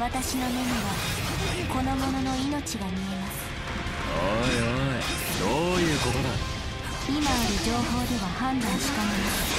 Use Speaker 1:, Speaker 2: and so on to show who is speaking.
Speaker 1: 私の目にはこの者の命が見えます。
Speaker 2: おいおいどういうことだ？
Speaker 1: 今ある情報では判断しかねます